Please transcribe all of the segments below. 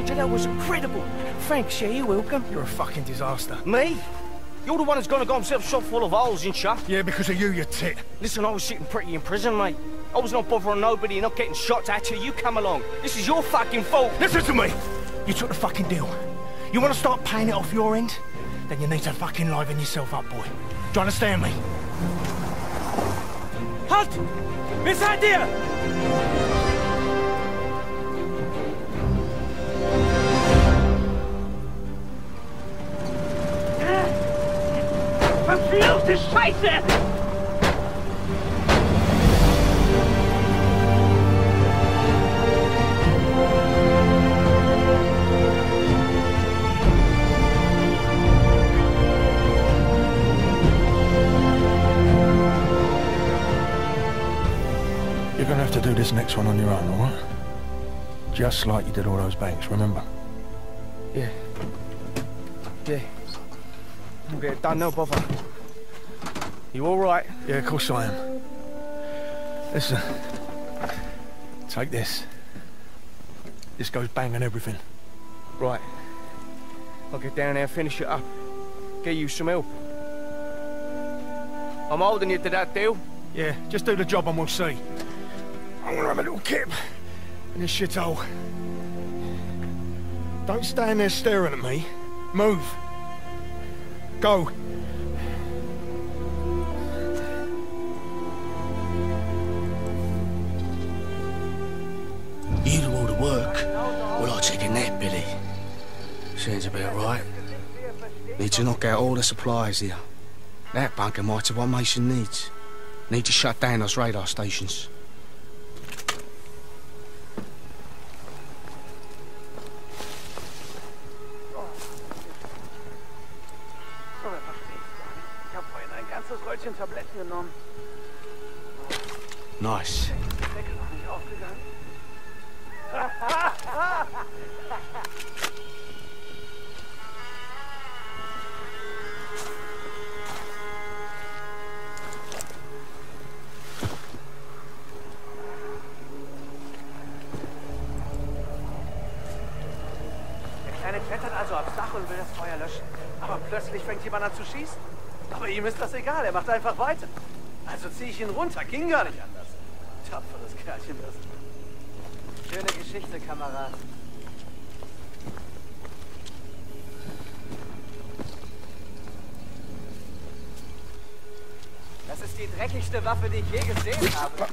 last that was incredible. Thanks, yeah, you're welcome. You're a fucking disaster. Me? You're the one who's gonna got himself shot full of holes and shut. Yeah, because of you, you tit. Listen, I was sitting pretty in prison, mate. I was not bothering nobody and not getting shot at you. You come along. This is your fucking fault. Listen to me! You took the fucking deal. You want to start paying it off your end? Then you need to fucking liven yourself up, boy. Do you understand me? Halt! Wer seid Verfluchte Scheiße! You're gonna have to do this next one on your own, all right? Just like you did all those banks, remember? Yeah. Yeah. We'll get it done, no bother. You all right? Yeah, of course I am. Listen. Take this. This goes bang on everything. Right. I'll get down there, finish it up. Get you some help. I'm holding you to that deal. Yeah, just do the job and we'll see. I'm gonna have a little kip in this shithole. Don't stand there staring at me. Move. Go. Sounds about right. Need to knock out all the supplies here. That bunker might have what Mason needs. Need to shut down those radar stations. Er macht einfach weiter. Also ziehe ich ihn runter, ging gar nicht anders. Tapferes Kerlchen das. Schöne Geschichte, Kamerad. Das ist die dreckigste Waffe, die ich je gesehen habe.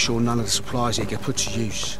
sure none of the supplies here get put to use.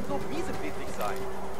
und nur miesepetig sein.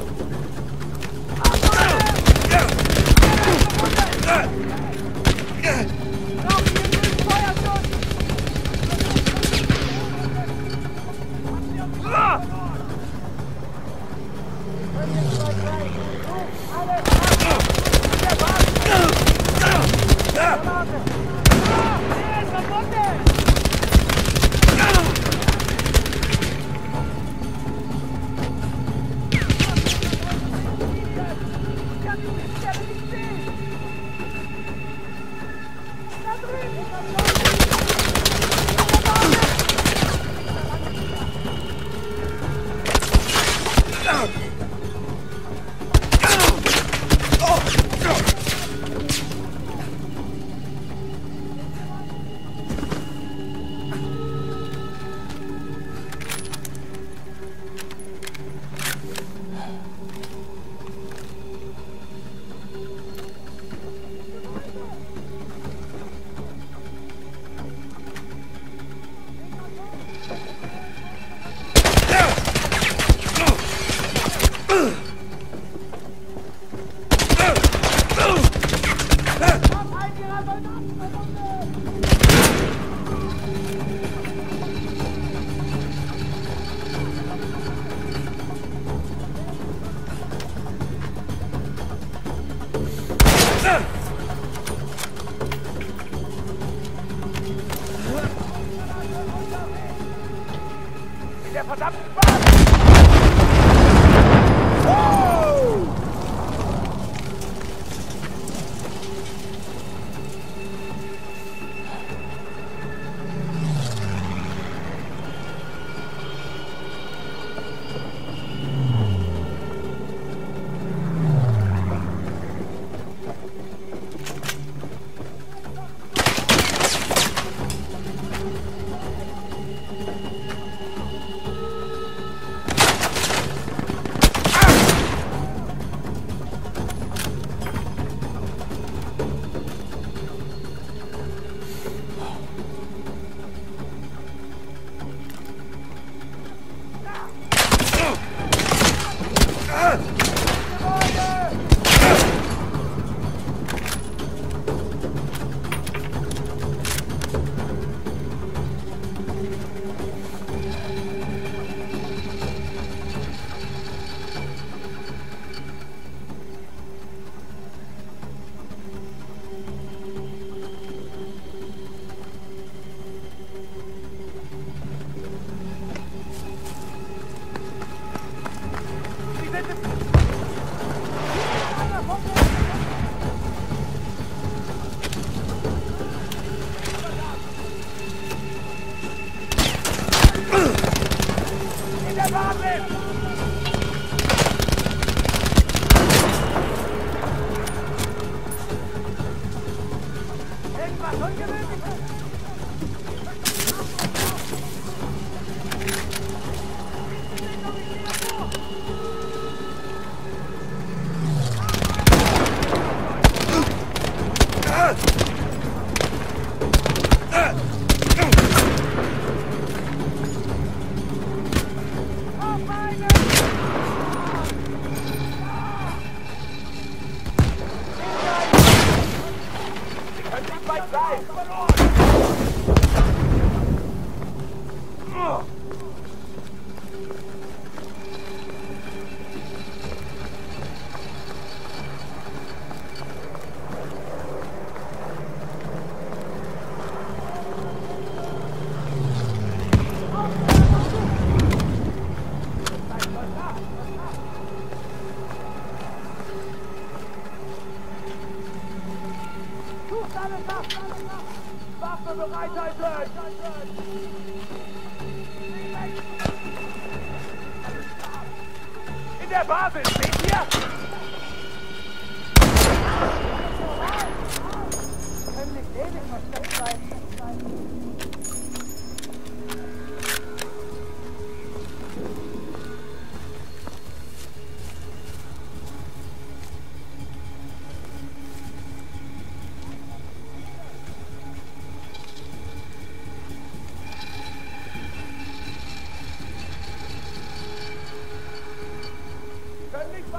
In der verdammten Bahn!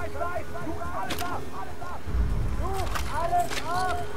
Such alles ab!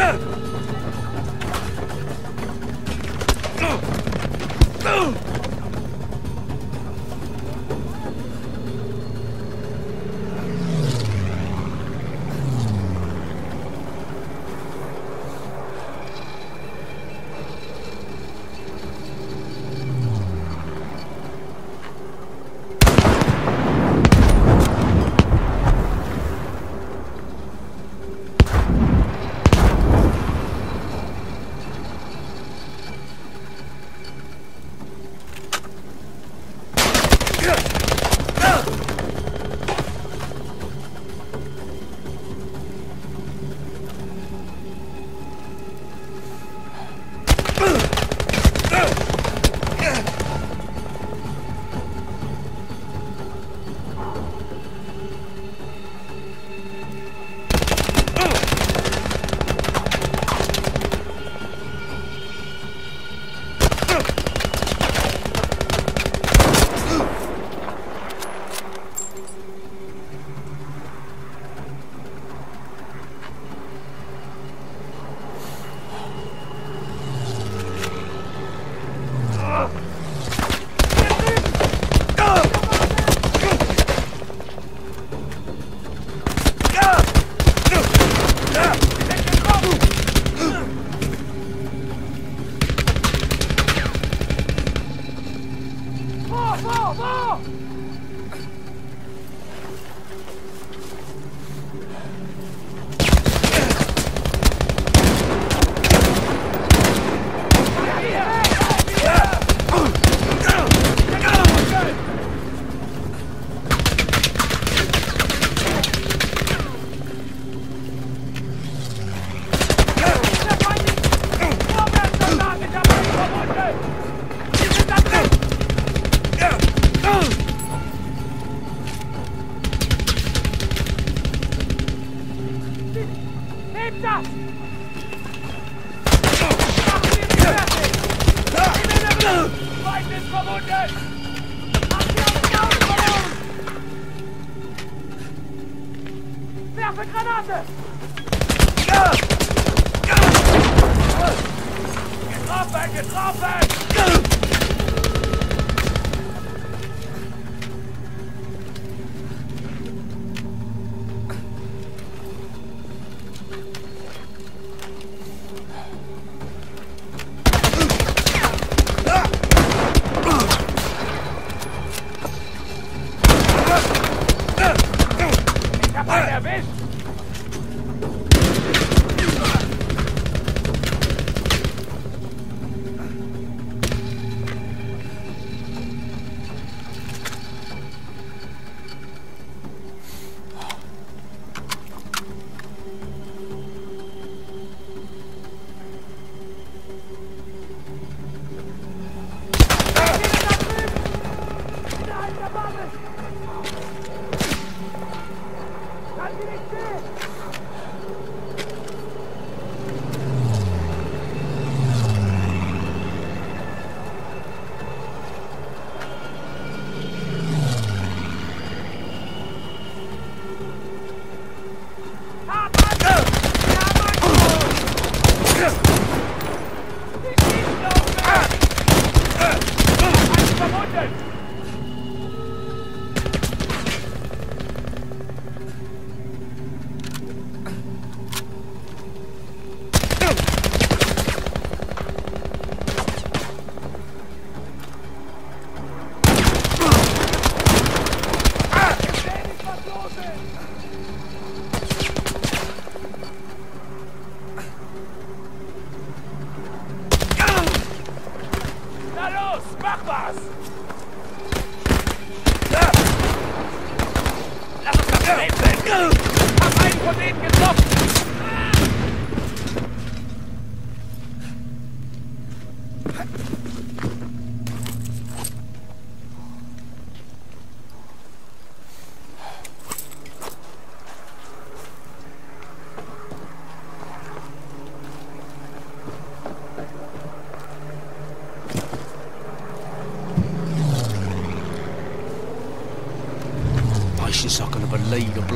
小老包 Werfe Granate! Getroffen! Getroffen!